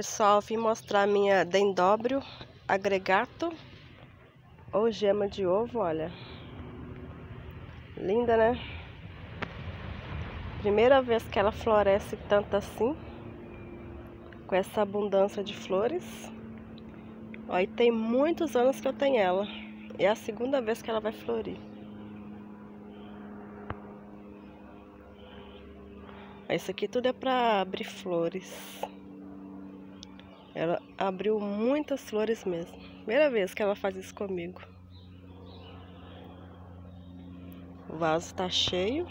pessoal, vim mostrar minha dendróbio agregato ou gema de ovo, olha. Linda, né? Primeira vez que ela floresce tanto assim, com essa abundância de flores. Ó, e tem muitos anos que eu tenho ela. É a segunda vez que ela vai florir. Isso aqui tudo é para abrir flores. Ela abriu muitas flores mesmo. Primeira vez que ela faz isso comigo. O vaso tá cheio.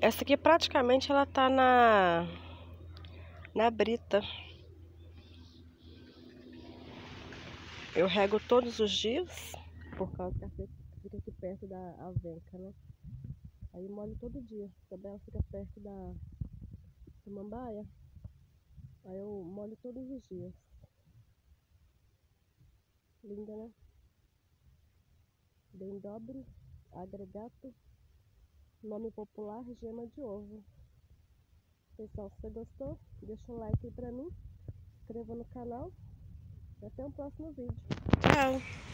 Essa aqui praticamente ela tá na na brita. Eu rego todos os dias por causa que fica aqui perto da avenca, né? Aí molho todo dia. Também ela fica perto da samambaia. Aí eu molho todos os dias. Linda, né? Bem dobre, agregato. Nome popular, gema de ovo. Pessoal, se você gostou, deixa um like aí pra mim. Inscreva no canal. E até o próximo vídeo. Tchau!